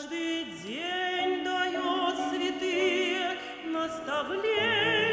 каждый день дает святые наставления.